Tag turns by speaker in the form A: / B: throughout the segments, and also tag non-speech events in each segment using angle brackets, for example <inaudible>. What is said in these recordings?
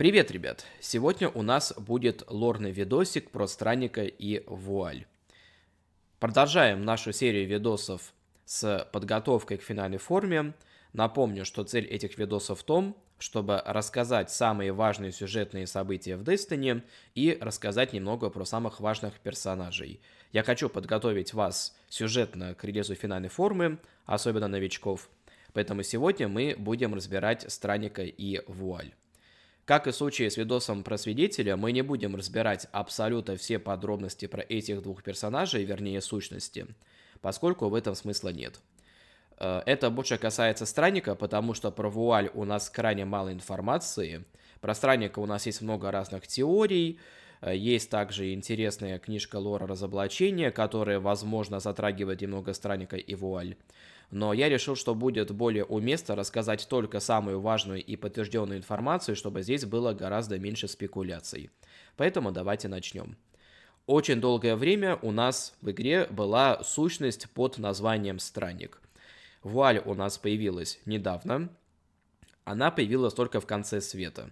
A: Привет, ребят! Сегодня у нас будет лорный видосик про странника и вуаль. Продолжаем нашу серию видосов с подготовкой к финальной форме. Напомню, что цель этих видосов в том, чтобы рассказать самые важные сюжетные события в Destiny и рассказать немного про самых важных персонажей. Я хочу подготовить вас сюжетно к релизу финальной формы, особенно новичков. Поэтому сегодня мы будем разбирать странника и вуаль. Как и в случае с видосом про свидетеля, мы не будем разбирать абсолютно все подробности про этих двух персонажей, вернее сущности, поскольку в этом смысла нет. Э, это больше касается странника, потому что про вуаль у нас крайне мало информации. Про странника у нас есть много разных теорий, э, есть также интересная книжка лора разоблачения, которая, возможно, затрагивает немного странника и вуаль но я решил, что будет более уместно рассказать только самую важную и подтвержденную информацию, чтобы здесь было гораздо меньше спекуляций. Поэтому давайте начнем. Очень долгое время у нас в игре была сущность под названием Странник. Вуаль у нас появилась недавно, она появилась только в конце света.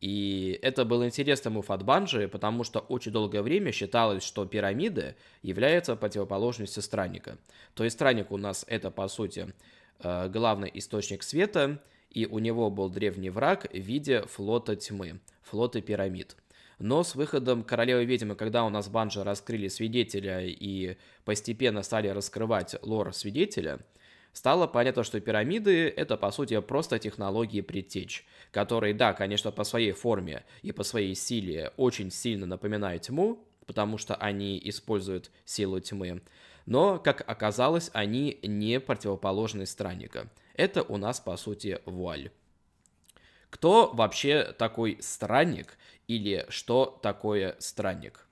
A: И это был интересный мув от Банжи, потому что очень долгое время считалось, что пирамиды являются противоположностью странника. То есть странник у нас это, по сути, э, главный источник света, и у него был древний враг в виде флота тьмы, флота пирамид. Но с выходом Королевы Ведьмы, когда у нас Банжи раскрыли свидетеля и постепенно стали раскрывать лор свидетеля, стало понятно, что пирамиды — это, по сути, просто технологии предтеч, которые, да, конечно, по своей форме и по своей силе очень сильно напоминают тьму, потому что они используют силу тьмы, но, как оказалось, они не противоположны странника. Это у нас, по сути, вуаль. Кто вообще такой странник или что такое странник?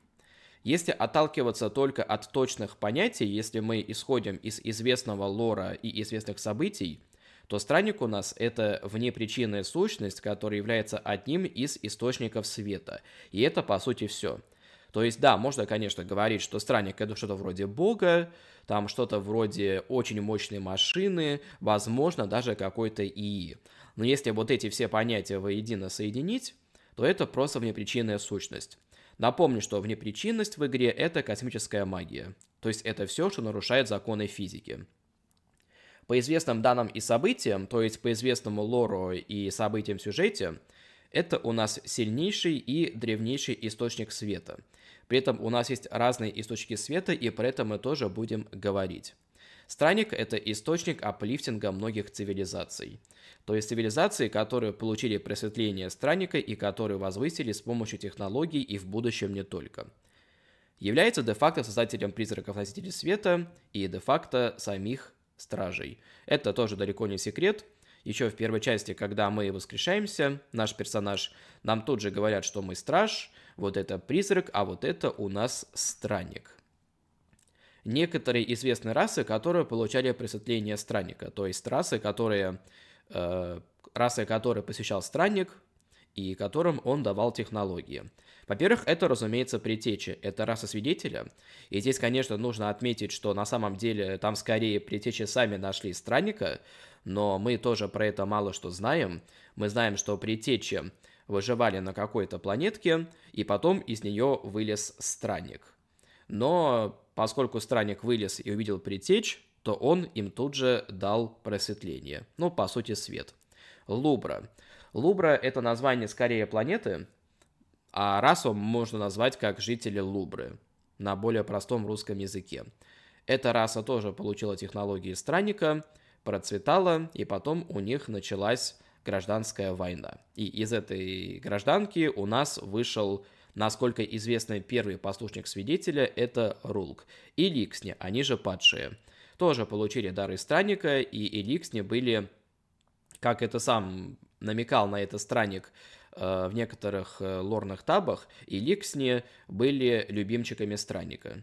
A: Если отталкиваться только от точных понятий, если мы исходим из известного лора и известных событий, то странник у нас это внепричинная сущность, которая является одним из источников света. И это по сути все. То есть, да, можно, конечно, говорить, что странник это что-то вроде бога, там что-то вроде очень мощной машины, возможно, даже какой-то ИИ. Но если вот эти все понятия воедино соединить, то это просто внепричинная сущность. Напомню, что внепричинность в игре — это космическая магия. То есть это все, что нарушает законы физики. По известным данным и событиям, то есть по известному лору и событиям сюжете, это у нас сильнейший и древнейший источник света. При этом у нас есть разные источники света, и про это мы тоже будем говорить. Странник — это источник аплифтинга многих цивилизаций. То есть цивилизации, которые получили просветление странника и которые возвысили с помощью технологий и в будущем не только. Является де-факто создателем призраков носителей света и де-факто самих стражей. Это тоже далеко не секрет. Еще в первой части, когда мы воскрешаемся, наш персонаж, нам тут же говорят, что мы страж, вот это призрак, а вот это у нас странник некоторые известные расы, которые получали просветление странника, то есть расы, которые, э, расы, которые посещал странник и которым он давал технологии. Во-первых, это, разумеется, предтечи, это раса свидетеля, и здесь, конечно, нужно отметить, что на самом деле там скорее предтечи сами нашли странника, но мы тоже про это мало что знаем. Мы знаем, что предтечи выживали на какой-то планетке, и потом из нее вылез странник. Но Поскольку странник вылез и увидел притечь, то он им тут же дал просветление. Ну, по сути, свет. Лубра. Лубра — это название скорее планеты, а расу можно назвать как жители Лубры на более простом русском языке. Эта раса тоже получила технологии странника, процветала, и потом у них началась гражданская война. И из этой гражданки у нас вышел Насколько известно, первый послушник свидетеля – это Рулк. И Ликсни, они же падшие. Тоже получили дары странника, и Эликсни были, как это сам намекал на это странник, э, в некоторых э, лорных табах, и Ликсни были любимчиками странника.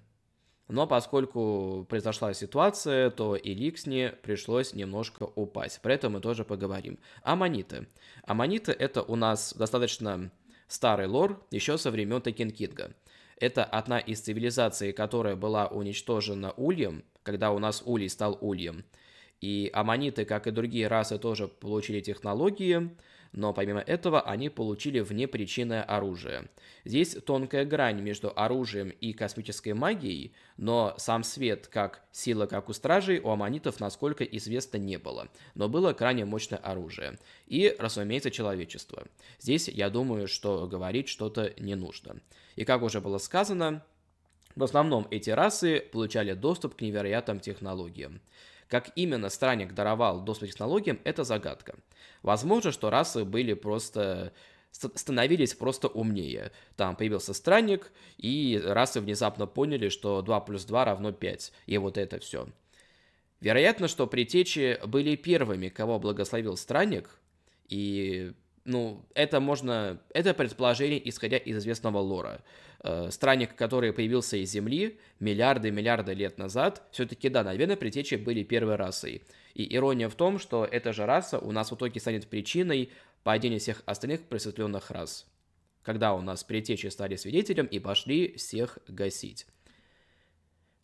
A: Но поскольку произошла ситуация, то и Ликсни пришлось немножко упасть. Про это мы тоже поговорим. Аманиты. Аманиты это у нас достаточно Старый лор еще со времен Текен Кинга. Это одна из цивилизаций, которая была уничтожена ульем, когда у нас улей стал ульем. И аммониты, как и другие расы, тоже получили технологии, но помимо этого они получили внепричинное оружие. Здесь тонкая грань между оружием и космической магией, но сам свет, как сила, как у стражей, у аммонитов, насколько известно, не было. Но было крайне мощное оружие. И, разумеется, человечество. Здесь, я думаю, что говорить что-то не нужно. И как уже было сказано, в основном эти расы получали доступ к невероятным технологиям. Как именно странник даровал доступ к технологиям, это загадка. Возможно, что расы были просто становились просто умнее. Там появился странник, и расы внезапно поняли, что 2 плюс 2 равно 5, и вот это все. Вероятно, что притечи были первыми, кого благословил странник, и ну, это можно, это предположение, исходя из известного лора. Э, странник, который появился из Земли миллиарды-миллиарды лет назад, все-таки, да, наверное, предтечи были первой расой. И ирония в том, что эта же раса у нас в итоге станет причиной падения всех остальных просветленных рас. Когда у нас предтечи стали свидетелем и пошли всех гасить.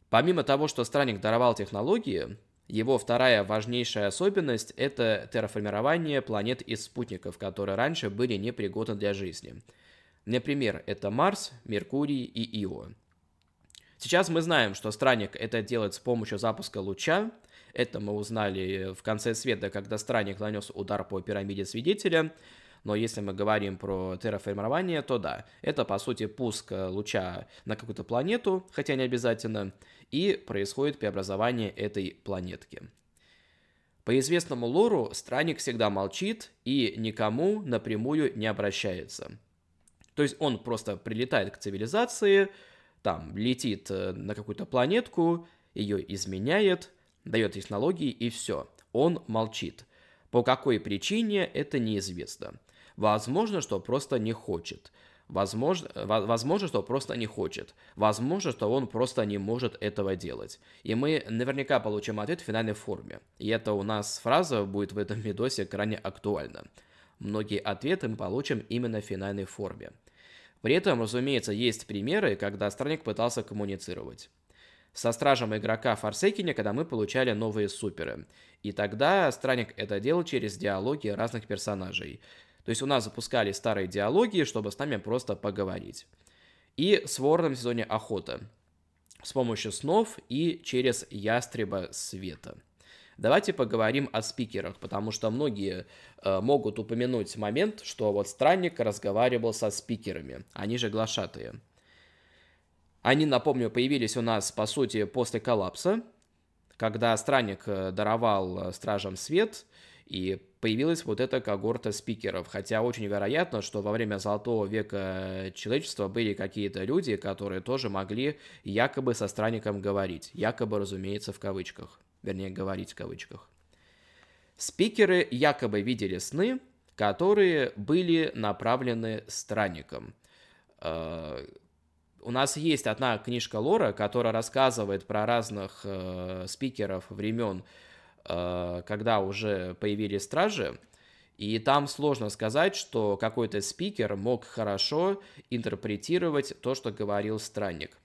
A: Помимо того, что странник даровал технологии, его вторая важнейшая особенность – это терраформирование планет из спутников, которые раньше были непригодны для жизни. Например, это Марс, Меркурий и Ио. Сейчас мы знаем, что странник это делает с помощью запуска луча. Это мы узнали в конце света, когда странник нанес удар по пирамиде свидетеля. Но если мы говорим про терраформирование, то да, это по сути пуск луча на какую-то планету, хотя не обязательно, и происходит преобразование этой планетки. По известному лору странник всегда молчит и никому напрямую не обращается. То есть он просто прилетает к цивилизации, там летит э, на какую-то планетку, ее изменяет, дает технологии и все. Он молчит. По какой причине это неизвестно. Возможно, что просто не хочет. Возможно, возможно, что просто не хочет. Возможно, что он просто не может этого делать. И мы наверняка получим ответ в финальной форме. И это у нас фраза будет в этом видосе крайне актуальна. Многие ответы мы получим именно в финальной форме. При этом, разумеется, есть примеры, когда странник пытался коммуницировать. Со стражем игрока Форсекине, когда мы получали новые суперы. И тогда странник это делал через диалоги разных персонажей. То есть у нас запускали старые диалоги, чтобы с нами просто поговорить. И с Ворном в сезоне Охота. С помощью снов и через Ястреба Света. Давайте поговорим о спикерах, потому что многие э, могут упомянуть момент, что вот странник разговаривал со спикерами, они же глашатые. Они, напомню, появились у нас, по сути, после коллапса, когда странник э, даровал э, стражам свет, и появилась вот эта когорта спикеров. Хотя очень вероятно, что во время Золотого века человечества были какие-то люди, которые тоже могли якобы со странником говорить. Якобы, разумеется, в кавычках. Вернее, говорить в кавычках. Спикеры якобы видели сны, которые были направлены странникам. Э, у нас есть одна книжка Лора, которая рассказывает про разных э, спикеров времен Э, когда уже появились стражи, и там сложно сказать, что какой-то спикер мог хорошо интерпретировать то, что говорил странник.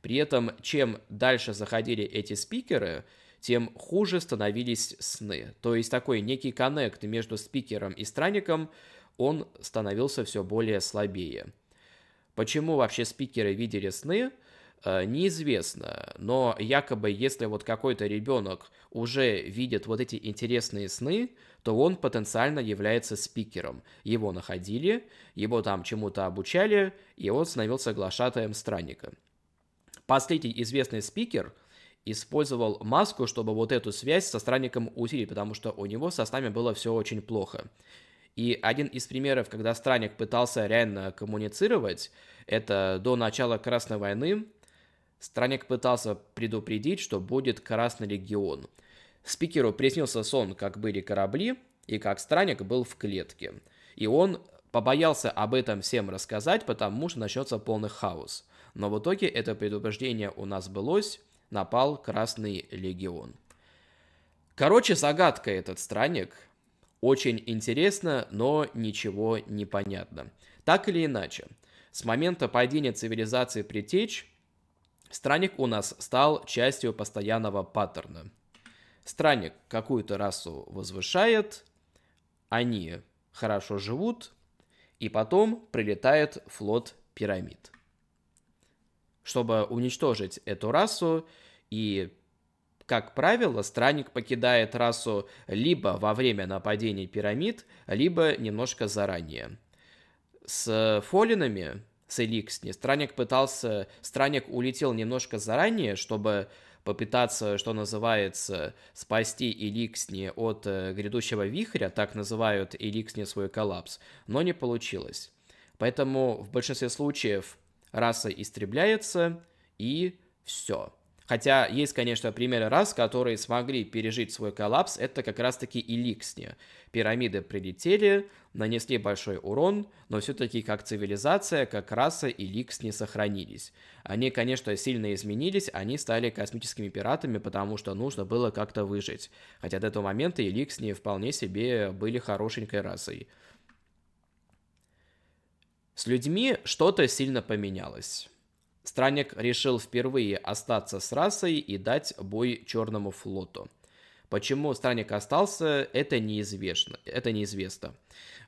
A: При этом, чем дальше заходили эти спикеры, тем хуже становились сны. То есть такой некий коннект между спикером и странником, он становился все более слабее. Почему вообще спикеры видели сны? Э, неизвестно, но якобы если вот какой-то ребенок уже видит вот эти интересные сны, то он потенциально является спикером. Его находили, его там чему-то обучали, и он становился глашатаем странника. Последний известный спикер использовал маску, чтобы вот эту связь со странником усилить, потому что у него со снами было все очень плохо. И один из примеров, когда странник пытался реально коммуницировать, это до начала Красной войны, Странник пытался предупредить, что будет Красный Легион. Спикеру приснился сон, как были корабли, и как странник был в клетке. И он побоялся об этом всем рассказать, потому что начнется полный хаос. Но в итоге это предупреждение у нас былось, напал Красный Легион. Короче, загадка этот странник. Очень интересно, но ничего не понятно. Так или иначе, с момента падения цивилизации Притечь Странник у нас стал частью постоянного паттерна. Странник какую-то расу возвышает, они хорошо живут, и потом прилетает флот пирамид. Чтобы уничтожить эту расу, и, как правило, странник покидает расу либо во время нападения пирамид, либо немножко заранее. С фолинами, с Эликсни, странник пытался... Странник улетел немножко заранее, чтобы попытаться, что называется, спасти Эликсни от э, грядущего вихря, так называют Эликсни свой коллапс, но не получилось. Поэтому в большинстве случаев раса истребляется и все. Хотя есть, конечно, примеры рас, которые смогли пережить свой коллапс, это как раз-таки Иликсни. Пирамиды прилетели, нанесли большой урон, но все-таки как цивилизация, как раса Иликсни сохранились. Они, конечно, сильно изменились, они стали космическими пиратами, потому что нужно было как-то выжить. Хотя до этого момента Иликсни вполне себе были хорошенькой расой. С людьми что-то сильно поменялось. Странник решил впервые остаться с расой и дать бой Черному флоту. Почему Странник остался, это неизвестно. Это неизвестно.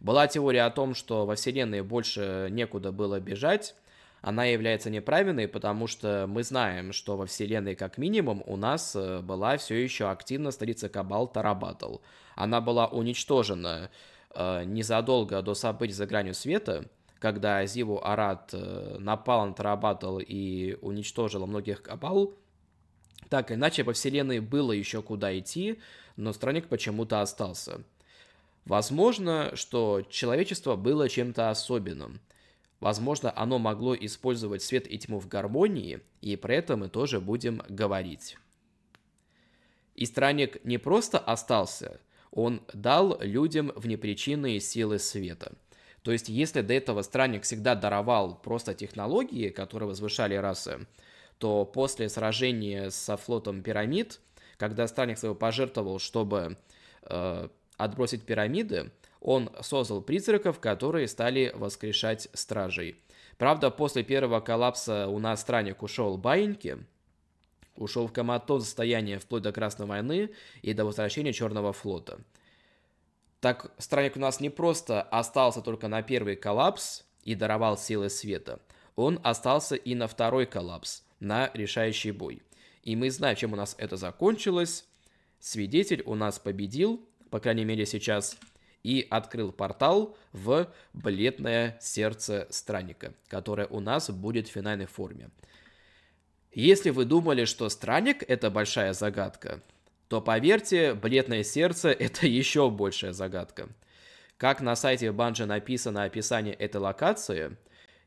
A: Была теория о том, что во Вселенной больше некуда было бежать. Она является неправильной, потому что мы знаем, что во Вселенной как минимум у нас э, была все еще активна столица Кабал Тарабатл. Она была уничтожена э, незадолго до событий за гранью света, когда Зиву Арат э, напал на Тарабатл и уничтожил многих Кабал, так иначе по вселенной было еще куда идти, но странник почему-то остался. Возможно, что человечество было чем-то особенным. Возможно, оно могло использовать свет и тьму в гармонии, и про это мы тоже будем говорить. И странник не просто остался, он дал людям внепричинные силы света – то есть, если до этого странник всегда даровал просто технологии, которые возвышали расы, то после сражения со флотом пирамид, когда странник своего пожертвовал, чтобы э, отбросить пирамиды, он создал призраков, которые стали воскрешать стражей. Правда, после первого коллапса у нас странник ушел баиньки, ушел в коматоз состояние вплоть до Красной войны и до возвращения Черного флота. Так странник у нас не просто остался только на первый коллапс и даровал силы света, он остался и на второй коллапс, на решающий бой. И мы знаем, чем у нас это закончилось. Свидетель у нас победил, по крайней мере сейчас, и открыл портал в бледное сердце странника, которое у нас будет в финальной форме. Если вы думали, что странник это большая загадка, то поверьте, бледное сердце – это <laughs> еще большая загадка. Как на сайте Банжи написано описание этой локации,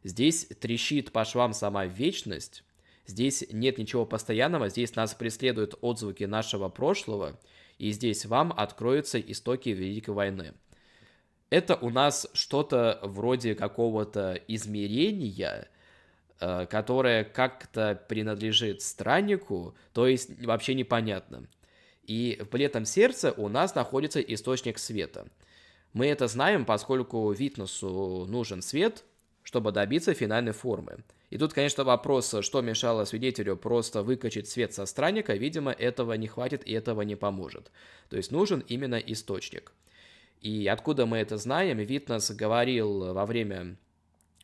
A: здесь трещит по швам сама вечность, здесь нет ничего постоянного, здесь нас преследуют отзвуки нашего прошлого, и здесь вам откроются истоки Великой войны. Это у нас что-то вроде какого-то измерения, э, которое как-то принадлежит страннику, то есть вообще непонятно – и в бледном сердце у нас находится источник света. Мы это знаем, поскольку Витнесу нужен свет, чтобы добиться финальной формы. И тут, конечно, вопрос, что мешало свидетелю просто выкачать свет со странника, видимо, этого не хватит и этого не поможет. То есть нужен именно источник. И откуда мы это знаем? Витнес говорил во время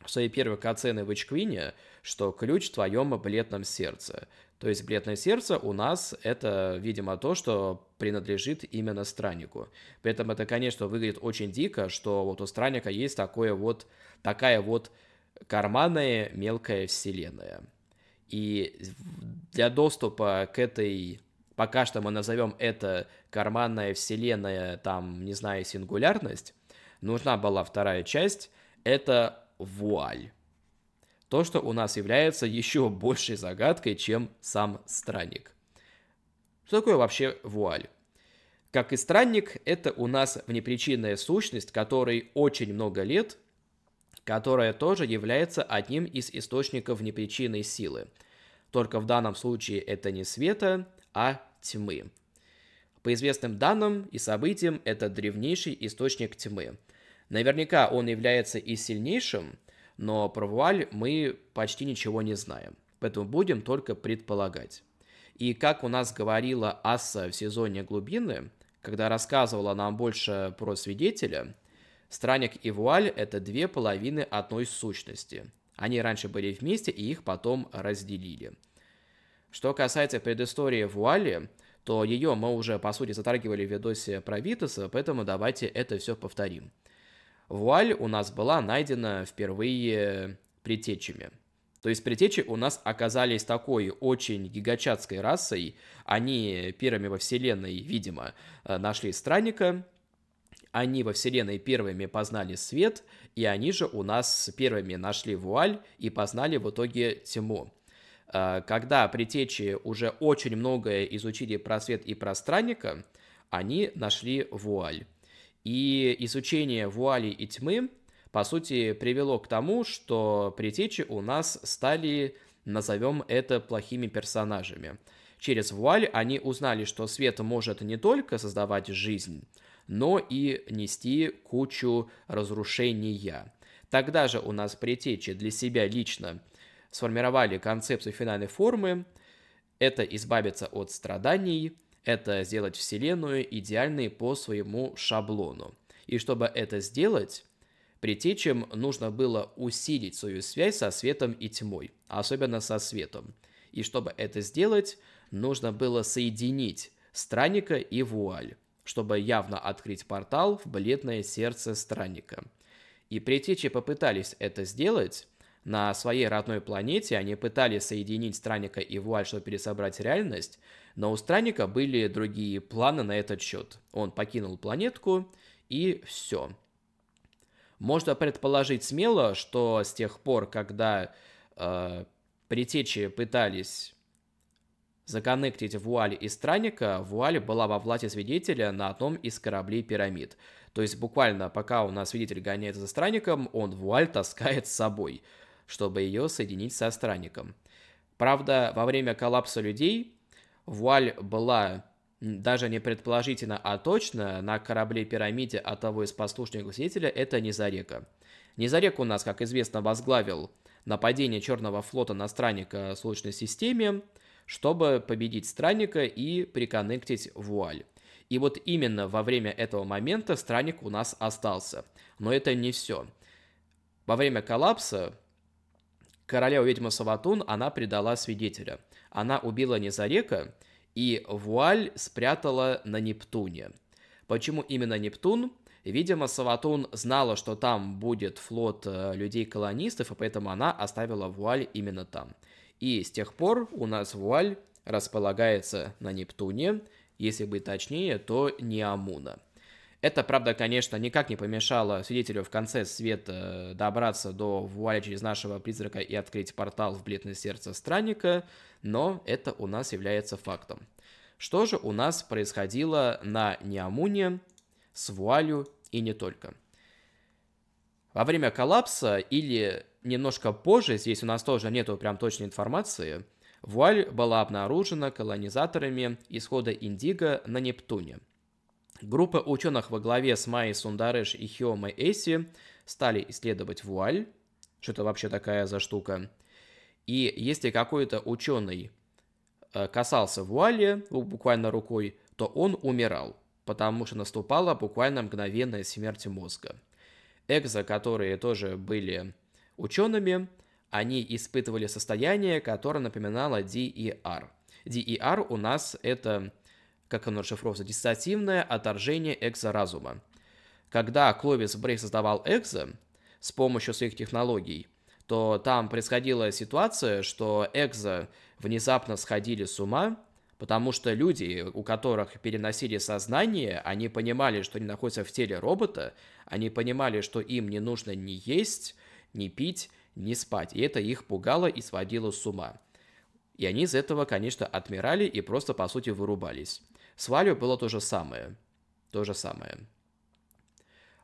A: своей первой кацены в Ичквине, что ключ в твоем бледном сердце. То есть бледное сердце у нас это, видимо, то, что принадлежит именно страннику. При этом это, конечно, выглядит очень дико, что вот у странника есть такое вот, такая вот карманная мелкая вселенная. И для доступа к этой, пока что мы назовем это карманная вселенная, там, не знаю, сингулярность, нужна была вторая часть, это вуаль. То, что у нас является еще большей загадкой, чем сам странник. Что такое вообще вуаль? Как и странник, это у нас внепричинная сущность, которой очень много лет, которая тоже является одним из источников внепричинной силы. Только в данном случае это не света, а тьмы. По известным данным и событиям, это древнейший источник тьмы. Наверняка он является и сильнейшим, но про вуаль мы почти ничего не знаем, поэтому будем только предполагать. И как у нас говорила Аса в сезоне «Глубины», когда рассказывала нам больше про свидетеля, Странник и Вуаль – это две половины одной сущности. Они раньше были вместе, и их потом разделили. Что касается предыстории Вуали, то ее мы уже, по сути, затрагивали в видосе про Витаса, поэтому давайте это все повторим. Вуаль у нас была найдена впервые предтечами. То есть предтечи у нас оказались такой очень гигачатской расой. Они первыми во Вселенной, видимо, э, нашли странника. Они во Вселенной первыми познали свет, и они же у нас первыми нашли вуаль и познали в итоге тьму. Э, когда предтечи уже очень многое изучили про свет и про странника, они нашли вуаль. И изучение вуали и тьмы, по сути, привело к тому, что предтечи у нас стали, назовем это, плохими персонажами. Через вуаль они узнали, что свет может не только создавать жизнь, но и нести кучу разрушения. Тогда же у нас предтечи для себя лично сформировали концепцию финальной формы. Это избавиться от страданий, это сделать Вселенную идеальной по своему шаблону. И чтобы это сделать, предтечам нужно было усилить свою связь со светом и тьмой, особенно со светом. И чтобы это сделать, нужно было соединить странника и вуаль, чтобы явно открыть портал в бледное сердце странника. И предтечи попытались это сделать, на своей родной планете они пытались соединить Странника и Вуаль, чтобы пересобрать реальность, но у Странника были другие планы на этот счет. Он покинул планетку, и все. Можно предположить смело, что с тех пор, когда э, притечи пытались законнектить Вуаль и Странника, Вуаль была во власти свидетеля на одном из кораблей пирамид. То есть буквально пока у нас свидетель гоняется за Странником, он Вуаль таскает с собой – чтобы ее соединить со странником. Правда, во время коллапса людей вуаль была даже не предположительно, а точно на корабле пирамиде одного из послушников свидетеля это Низарека. Низарек у нас, как известно, возглавил нападение Черного флота на странника в Солнечной системе, чтобы победить странника и приконнектить вуаль. И вот именно во время этого момента странник у нас остался. Но это не все. Во время коллапса королева-ведьма Саватун, она предала свидетеля. Она убила Незарека и вуаль спрятала на Нептуне. Почему именно Нептун? Видимо, Саватун знала, что там будет флот э, людей-колонистов, и поэтому она оставила вуаль именно там. И с тех пор у нас вуаль располагается на Нептуне, если быть точнее, то Неамуна. Это, правда, конечно, никак не помешало свидетелю в конце света добраться до вуаля через нашего призрака и открыть портал в бледное сердце странника, но это у нас является фактом. Что же у нас происходило на Неамуне с вуалью и не только? Во время коллапса или немножко позже, здесь у нас тоже нету прям точной информации, вуаль была обнаружена колонизаторами исхода Индиго на Нептуне – Группа ученых во главе с Майей Сундареш и Хиомой Эси стали исследовать вуаль, что это вообще такая за штука. И если какой-то ученый э, касался вуали буквально рукой, то он умирал, потому что наступала буквально мгновенная смерть мозга. Экзо, которые тоже были учеными, они испытывали состояние, которое напоминало DER. DER у нас это как оно расшифровывается, диссоциативное отторжение экзоразума. Когда Кловис Брей создавал экзо с помощью своих технологий, то там происходила ситуация, что экзо внезапно сходили с ума, потому что люди, у которых переносили сознание, они понимали, что они находятся в теле робота, они понимали, что им не нужно ни есть, ни пить, ни спать, и это их пугало и сводило с ума. И они из этого, конечно, отмирали и просто, по сути, вырубались. С Валью было то же самое. То же самое.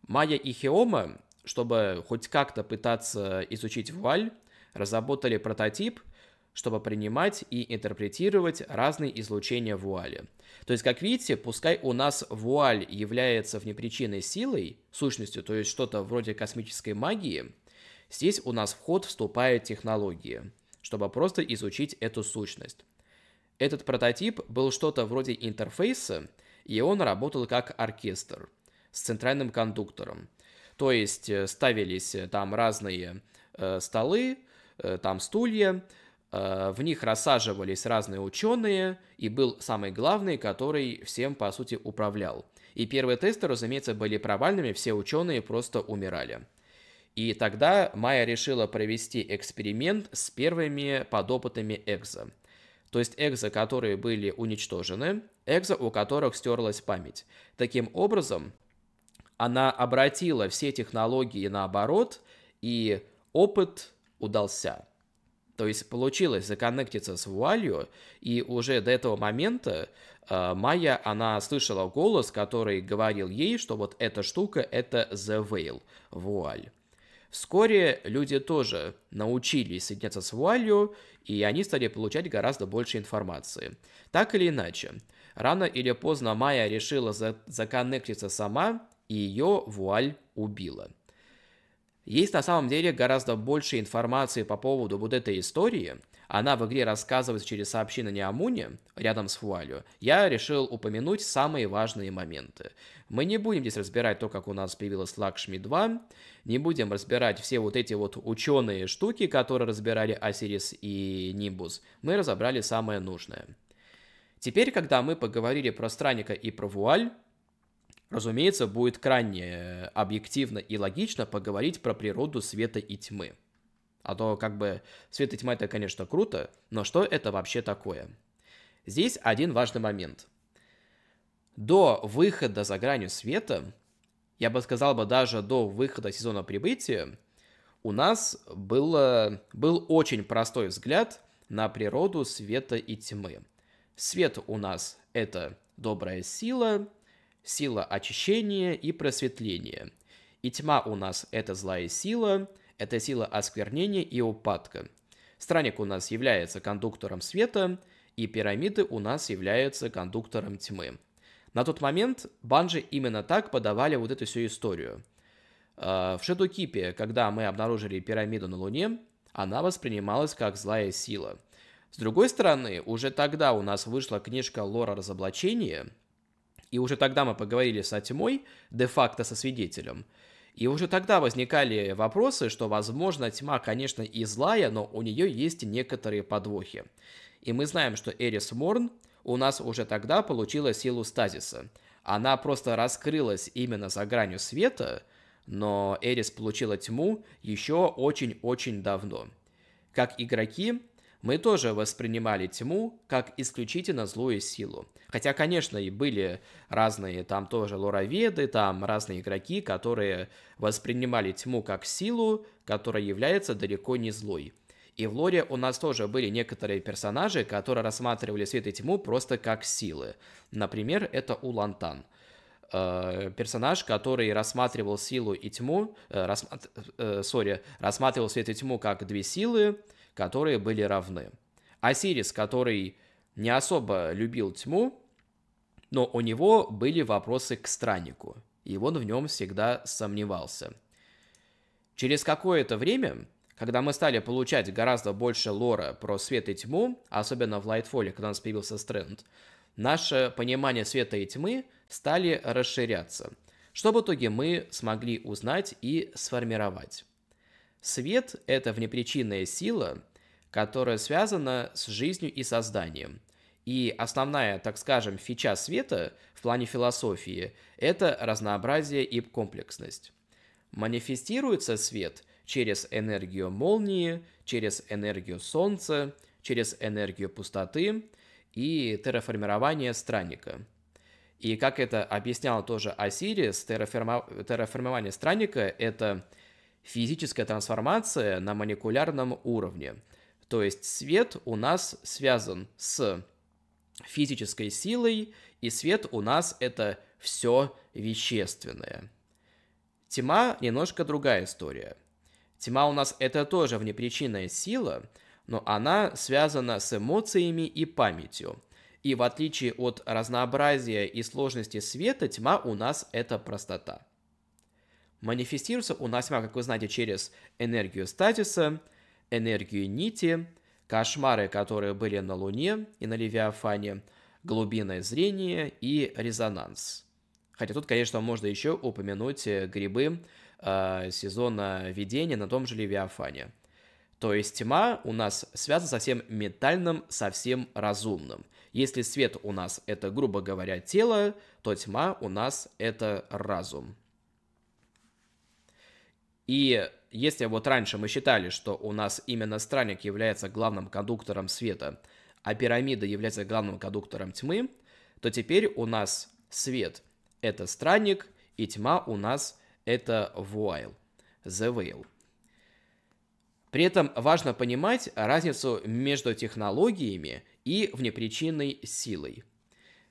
A: Майя и Хеома, чтобы хоть как-то пытаться изучить вуаль, разработали прототип, чтобы принимать и интерпретировать разные излучения вуали. То есть, как видите, пускай у нас вуаль является внепричинной силой, сущностью, то есть что-то вроде космической магии, здесь у нас в ход вступают технологии, чтобы просто изучить эту сущность. Этот прототип был что-то вроде интерфейса, и он работал как оркестр с центральным кондуктором. То есть э, ставились э, там разные э, столы, э, там стулья, э, в них рассаживались разные ученые, и был самый главный, который всем, по сути, управлял. И первые тесты, разумеется, были провальными, все ученые просто умирали. И тогда Майя решила провести эксперимент с первыми подопытными экзо – то есть экзо, которые были уничтожены, экзо, у которых стерлась память. Таким образом, она обратила все технологии наоборот, и опыт удался. То есть получилось законнектиться с вуалью, и уже до этого момента э, Майя, она слышала голос, который говорил ей, что вот эта штука – это The Veil, вуаль. Вскоре люди тоже научились соединяться с вуалью, и они стали получать гораздо больше информации. Так или иначе, рано или поздно Майя решила за законнектиться сама, и ее вуаль убила. Есть на самом деле гораздо больше информации по поводу вот этой истории. Она в игре рассказывается через сообщение Неамуне рядом с вуалью. Я решил упомянуть самые важные моменты. Мы не будем здесь разбирать то, как у нас появилась Лакшми 2, не будем разбирать все вот эти вот ученые штуки, которые разбирали Осирис и Нимбус. Мы разобрали самое нужное. Теперь, когда мы поговорили про Странника и про Вуаль, разумеется, будет крайне объективно и логично поговорить про природу света и тьмы. А то как бы свет и тьма это, конечно, круто, но что это вообще такое? Здесь один важный момент – до выхода за гранью света, я бы сказал бы даже до выхода сезона прибытия, у нас было, был очень простой взгляд на природу света и тьмы. Свет у нас это добрая сила, сила очищения и просветления. И тьма у нас это злая сила, это сила осквернения и упадка. Странник у нас является кондуктором света, и пирамиды у нас являются кондуктором тьмы. На тот момент Банжи именно так подавали вот эту всю историю. А, в Шедукипе, когда мы обнаружили пирамиду на Луне, она воспринималась как злая сила. С другой стороны, уже тогда у нас вышла книжка Лора Разоблачения, и уже тогда мы поговорили со тьмой, де-факто со свидетелем, и уже тогда возникали вопросы, что, возможно, тьма, конечно, и злая, но у нее есть некоторые подвохи. И мы знаем, что Эрис Морн – у нас уже тогда получила силу стазиса. Она просто раскрылась именно за гранью света, но Эрис получила тьму еще очень-очень давно. Как игроки, мы тоже воспринимали тьму как исключительно злую силу. Хотя, конечно, и были разные там тоже лороведы, там разные игроки, которые воспринимали тьму как силу, которая является далеко не злой. И в лоре у нас тоже были некоторые персонажи, которые рассматривали свет и тьму просто как силы. Например, это Улантан. Э, персонаж, который рассматривал силу и тьму, э, э, sorry, рассматривал свет и тьму как две силы, которые были равны. Осирис, который не особо любил тьму, но у него были вопросы к страннику, и он в нем всегда сомневался. Через какое-то время когда мы стали получать гораздо больше лора про свет и тьму, особенно в Lightfall, когда у нас появился Стрэнд, наше понимание света и тьмы стали расширяться, что в итоге мы смогли узнать и сформировать. Свет – это внепричинная сила, которая связана с жизнью и созданием. И основная, так скажем, фича света в плане философии – это разнообразие и комплексность. Манифестируется свет – через энергию молнии, через энергию солнца, через энергию пустоты и терраформирование странника. И как это объяснял тоже Осирис, терраформа... терраформирование странника – это физическая трансформация на молекулярном уровне. То есть свет у нас связан с физической силой, и свет у нас это все вещественное. Тьма немножко другая история. Тьма у нас это тоже внепричинная сила, но она связана с эмоциями и памятью. И в отличие от разнообразия и сложности света, тьма у нас это простота. Манифестируется у нас как вы знаете, через энергию статиса, энергию нити, кошмары, которые были на Луне и на Левиафане, глубинное зрение и резонанс. Хотя тут, конечно, можно еще упомянуть э, грибы э, сезона видения на том же Левиафане. То есть тьма у нас связана со всем метальным, со всем разумным. Если свет у нас это, грубо говоря, тело, то тьма у нас это разум. И если вот раньше мы считали, что у нас именно странник является главным кондуктором света, а пирамида является главным кондуктором тьмы, то теперь у нас свет – это странник, и тьма у нас – это voile, the veil. При этом важно понимать разницу между технологиями и внепричинной силой.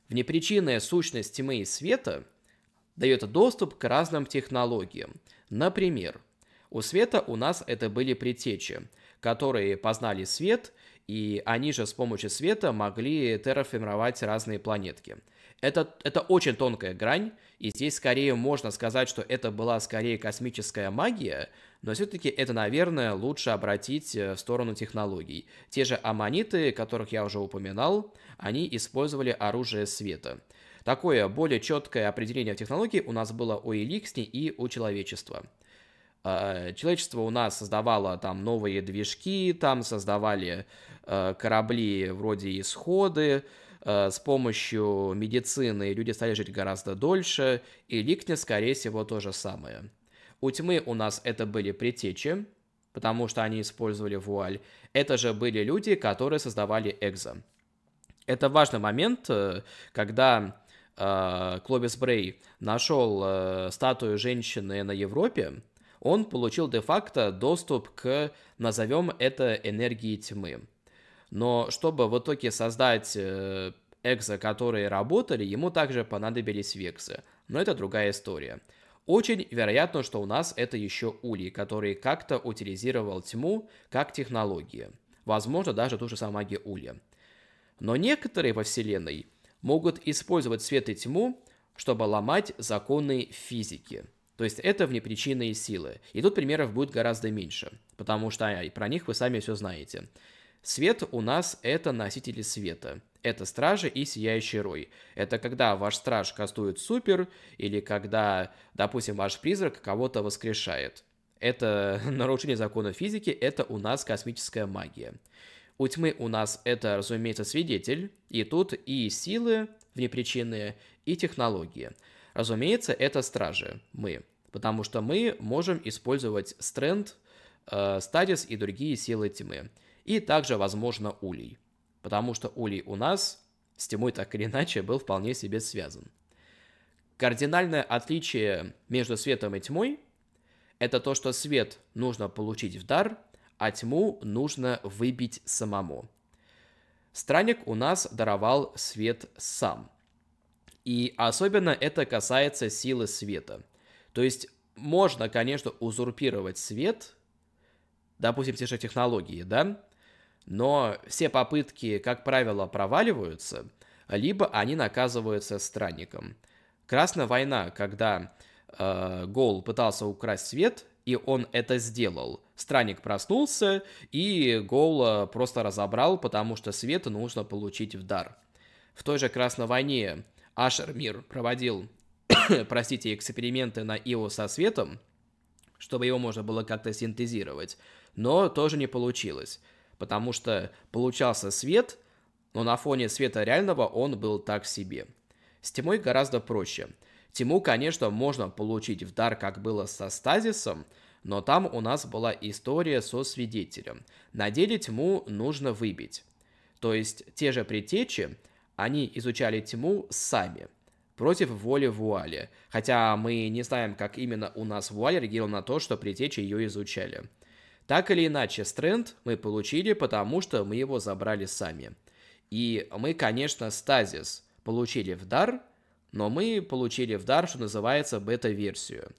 A: Внепричинная сущность тьмы и света дает доступ к разным технологиям. Например, у света у нас это были предтечи, которые познали свет, и они же с помощью света могли терраформировать разные планетки. Это, это очень тонкая грань, и здесь скорее можно сказать, что это была скорее космическая магия, но все-таки это, наверное, лучше обратить э, в сторону технологий. Те же аммониты, которых я уже упоминал, они использовали оружие света. Такое более четкое определение технологий у нас было у Эликсни и у человечества. А, человечество у нас создавало там новые движки, там создавали э, корабли вроде исходы, э, с помощью медицины люди стали жить гораздо дольше, и Ликне, скорее всего, то же самое. У тьмы у нас это были предтечи, потому что они использовали вуаль. Это же были люди, которые создавали экзо. Это важный момент, э, когда э, Клобис Брей нашел э, статую женщины на Европе, он получил де-факто доступ к, назовем это, энергии тьмы. Но чтобы в итоге создать э, экзо, которые работали, ему также понадобились вексы. Но это другая история. Очень вероятно, что у нас это еще Улей, который как-то утилизировал тьму как технология. Возможно, даже ту же самую магию Улья. Но некоторые во Вселенной могут использовать свет и тьму, чтобы ломать законы физики – то есть это внепричинные силы. И тут примеров будет гораздо меньше, потому что про них вы сами все знаете. Свет у нас это носители света. Это стражи и сияющий рой. Это когда ваш страж кастует супер, или когда, допустим, ваш призрак кого-то воскрешает. Это <laughs> нарушение закона физики, это у нас космическая магия. У тьмы у нас это, разумеется, свидетель, и тут и силы внепричинные, и технологии. Разумеется, это стражи, мы потому что мы можем использовать стренд, э, стадис и другие силы тьмы. И также, возможно, улей, потому что улей у нас с тьмой так или иначе был вполне себе связан. Кардинальное отличие между светом и тьмой – это то, что свет нужно получить в дар, а тьму нужно выбить самому. Странник у нас даровал свет сам. И особенно это касается силы света – то есть можно, конечно, узурпировать свет, допустим, те же технологии, да, но все попытки, как правило, проваливаются, либо они наказываются странником. Красная война, когда э, Гол пытался украсть свет, и он это сделал. Странник проснулся, и Гол э, просто разобрал, потому что свет нужно получить в дар. В той же Красной войне Ашер Мир проводил <coughs> простите, эксперименты на Ио со светом, чтобы его можно было как-то синтезировать, но тоже не получилось, потому что получался свет, но на фоне света реального он был так себе. С тьмой гораздо проще. Тьму, конечно, можно получить в дар, как было со стазисом, но там у нас была история со свидетелем. На деле тьму нужно выбить. То есть те же предтечи, они изучали тьму сами – против воли вуали, хотя мы не знаем, как именно у нас вуаль реагировал на то, что предтечи ее изучали. Так или иначе, стренд мы получили, потому что мы его забрали сами. И мы, конечно, стазис получили в дар, но мы получили в дар, что называется, бета-версию.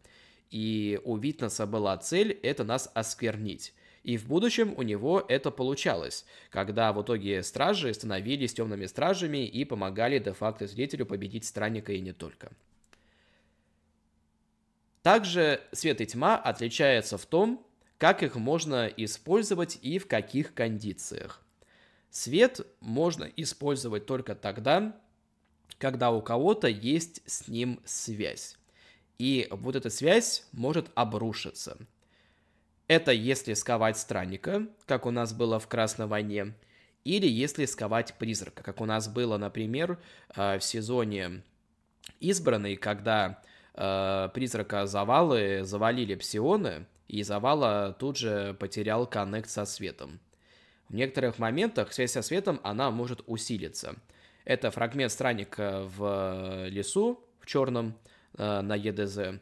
A: И у Витнеса была цель это нас осквернить. И в будущем у него это получалось, когда в итоге стражи становились темными стражами и помогали де-факто свидетелю победить странника и не только. Также свет и тьма отличаются в том, как их можно использовать и в каких кондициях. Свет можно использовать только тогда, когда у кого-то есть с ним связь. И вот эта связь может обрушиться. Это если сковать странника, как у нас было в Красной войне, или если сковать призрака, как у нас было, например, э, в сезоне избранный, когда э, призрака завалы завалили псионы, и завала тут же потерял коннект со светом. В некоторых моментах связь со светом, она может усилиться. Это фрагмент странника в лесу, в черном, э, на ЕДЗ,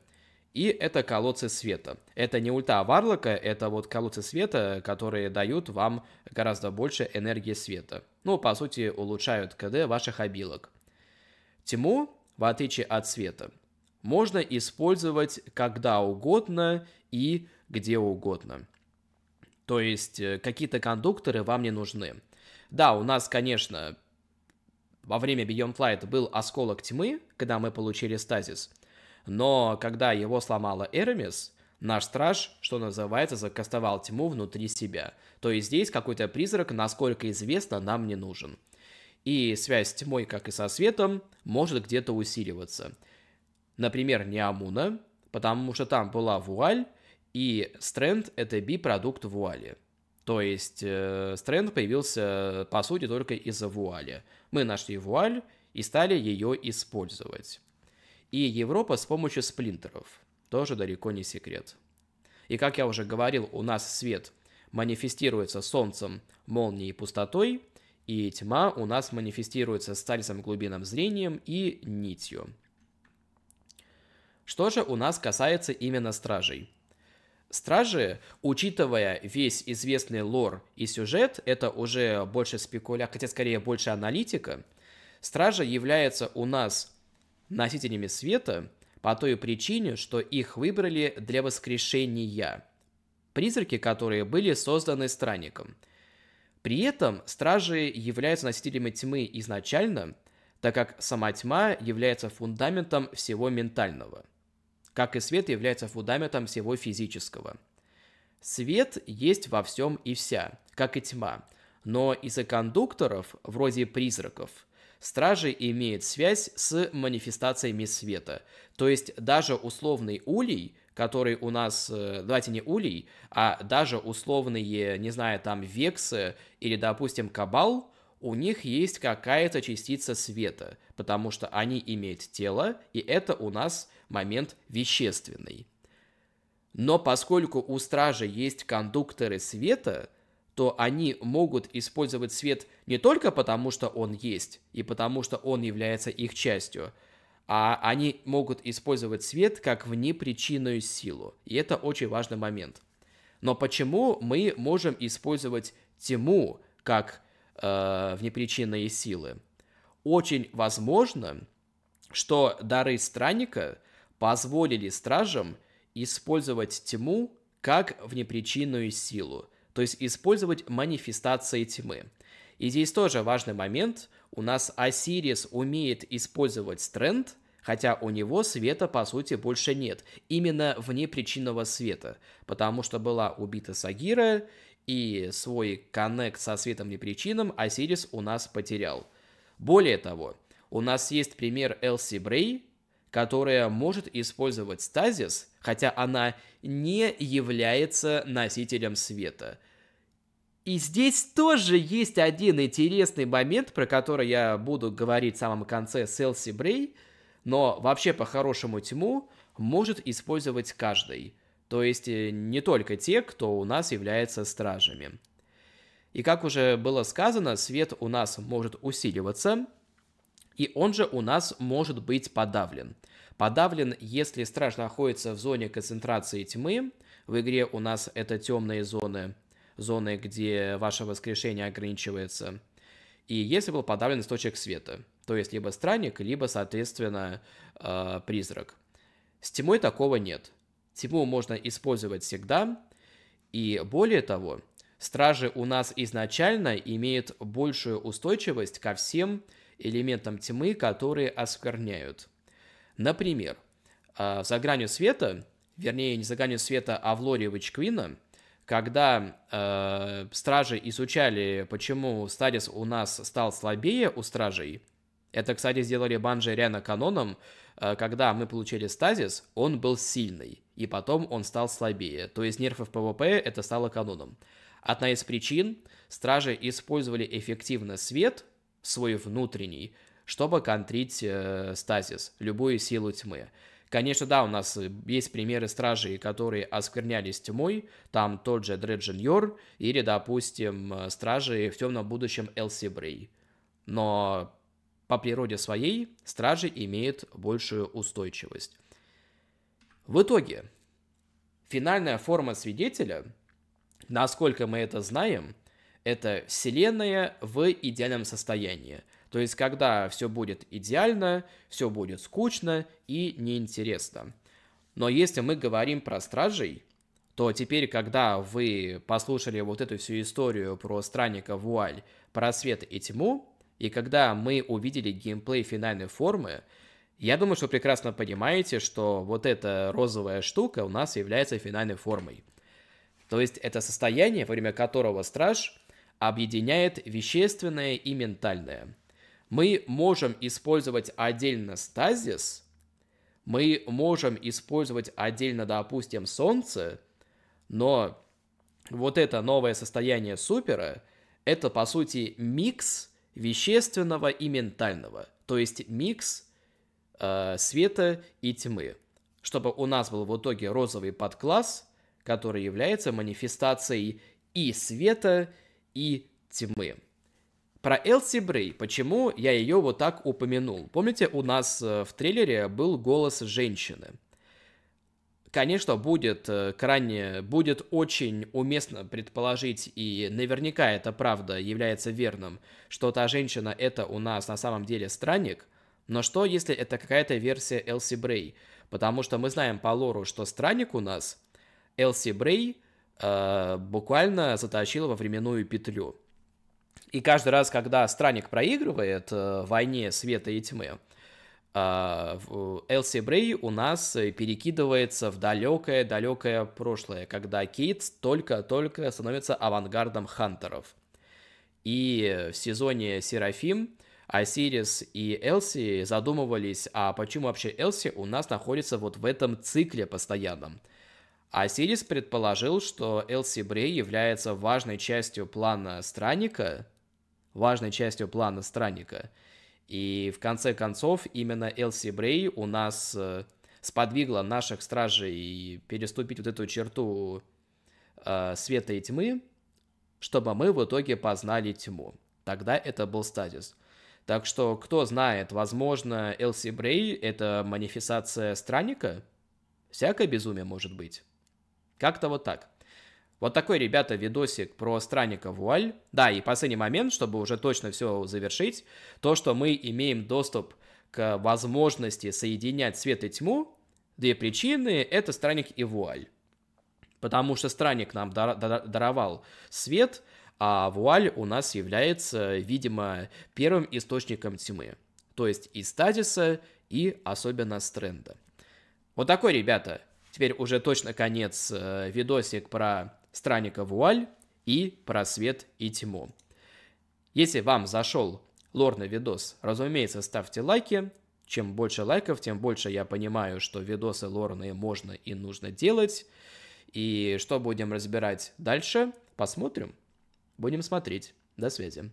A: и это колодцы света. Это не ульта Варлока, это вот колодцы света, которые дают вам гораздо больше энергии света. Ну, по сути, улучшают КД ваших обилок. Тьму, в отличие от света, можно использовать когда угодно и где угодно. То есть э, какие-то кондукторы вам не нужны. Да, у нас, конечно, во время Beyond Light был осколок тьмы, когда мы получили стазис – но когда его сломала Эрамис, наш страж, что называется, закастовал тьму внутри себя. То есть здесь какой-то призрак, насколько известно, нам не нужен. И связь с тьмой, как и со светом, может где-то усиливаться. Например, не Амуна, потому что там была вуаль, и Стрэнд — это би-продукт вуали. То есть э, Стрэнд появился, по сути, только из-за вуали. Мы нашли вуаль и стали ее использовать. И Европа с помощью сплинтеров. Тоже далеко не секрет. И как я уже говорил, у нас свет манифестируется солнцем, молнией и пустотой, и тьма у нас манифестируется стальцем глубинным зрением и нитью. Что же у нас касается именно стражей? Стражи, учитывая весь известный лор и сюжет, это уже больше спекуля, хотя скорее больше аналитика, стража является у нас носителями света по той причине, что их выбрали для воскрешения. Призраки, которые были созданы странником. При этом стражи являются носителями тьмы изначально, так как сама тьма является фундаментом всего ментального, как и свет является фундаментом всего физического. Свет есть во всем и вся, как и тьма, но из-за кондукторов, вроде призраков – стражи имеют связь с манифестациями света. То есть даже условный улей, который у нас, э, давайте не улей, а даже условные, не знаю, там вексы или, допустим, кабал, у них есть какая-то частица света, потому что они имеют тело, и это у нас момент вещественный. Но поскольку у стражи есть кондукторы света, то они могут использовать свет не только потому, что он есть, и потому, что он является их частью, а они могут использовать свет как внепричинную силу. И это очень важный момент. Но почему мы можем использовать тьму как э, внепричинные силы? Очень возможно, что дары странника позволили стражам использовать тьму как внепричинную силу то есть использовать манифестации тьмы. И здесь тоже важный момент. У нас Осирис умеет использовать стренд, хотя у него света по сути больше нет. Именно вне причинного света, потому что была убита Сагира, и свой коннект со светом непричинным Осирис у нас потерял. Более того, у нас есть пример Элси Брей, которая может использовать стазис, хотя она не является носителем света – и здесь тоже есть один интересный момент, про который я буду говорить в самом конце с Элси Брей, но вообще по-хорошему тьму может использовать каждый. То есть э, не только те, кто у нас является стражами. И как уже было сказано, свет у нас может усиливаться, и он же у нас может быть подавлен. Подавлен, если страж находится в зоне концентрации тьмы, в игре у нас это темные зоны – зоны, где ваше воскрешение ограничивается. И если был подавлен источник света, то есть либо странник, либо, соответственно, э, призрак. С тьмой такого нет. Тьму можно использовать всегда, и более того, стражи у нас изначально имеют большую устойчивость ко всем элементам тьмы, которые оскверняют. Например, э, за гранью света, вернее, не за гранью света, а в лоре Вичквина – когда э, стражи изучали, почему стадис у нас стал слабее у стражей, это, кстати, сделали Bungie реально каноном, э, когда мы получили стазис, он был сильный, и потом он стал слабее. То есть нерфы в PvP это стало каноном. Одна из причин, стражи использовали эффективно свет, свой внутренний, чтобы контрить э, стазис, любую силу тьмы. Конечно, да, у нас есть примеры стражей, которые осквернялись тьмой, там тот же Дреджен Йор, или, допустим, э, стражи в темном будущем Элси Брей. Но по природе своей стражи имеют большую устойчивость. В итоге, финальная форма свидетеля, насколько мы это знаем, это вселенная в идеальном состоянии. То есть, когда все будет идеально, все будет скучно и неинтересно. Но если мы говорим про стражей, то теперь, когда вы послушали вот эту всю историю про странника Вуаль, про свет и тьму, и когда мы увидели геймплей финальной формы, я думаю, что прекрасно понимаете, что вот эта розовая штука у нас является финальной формой. То есть это состояние, во время которого страж объединяет вещественное и ментальное мы можем использовать отдельно стазис, мы можем использовать отдельно, допустим, солнце, но вот это новое состояние супера, это по сути микс вещественного и ментального, то есть микс э, света и тьмы, чтобы у нас был в итоге розовый подкласс, который является манифестацией и света, и тьмы. Про Элси Брей, почему я ее вот так упомянул? Помните, у нас э, в трейлере был голос женщины. Конечно, будет э, крайне, будет очень уместно предположить, и наверняка это правда является верным, что та женщина это у нас на самом деле странник, но что, если это какая-то версия Элси Брей? Потому что мы знаем по лору, что странник у нас Элси Брей э, буквально затащил во временную петлю. И каждый раз, когда странник проигрывает э, в войне света и тьмы, э, Элси Брей у нас перекидывается в далекое-далекое прошлое, когда Кейт только-только становится авангардом хантеров. И в сезоне Серафим Асирис и Элси задумывались, а почему вообще Элси у нас находится вот в этом цикле постоянном. Асирис предположил, что Элси Брей является важной частью плана Странника, важной частью плана Странника. И в конце концов именно Элси Брей у нас э, сподвигла наших стражей переступить вот эту черту э, света и тьмы, чтобы мы в итоге познали тьму. Тогда это был статус. Так что, кто знает, возможно, Элси Брей — это манифестация странника? Всякое безумие может быть. Как-то вот так. Вот такой, ребята, видосик про странника Вуаль. Да, и последний момент, чтобы уже точно все завершить. То, что мы имеем доступ к возможности соединять свет и тьму. Две причины – это странник и вуаль. Потому что странник нам даровал свет, а вуаль у нас является, видимо, первым источником тьмы. То есть и стадиса, и особенно стренда. Вот такой, ребята, теперь уже точно конец э, видосик про странника Вуаль и Просвет и Тьму. Если вам зашел лорный видос, разумеется, ставьте лайки. Чем больше лайков, тем больше я понимаю, что видосы лорные можно и нужно делать. И что будем разбирать дальше, посмотрим. Будем смотреть. До связи.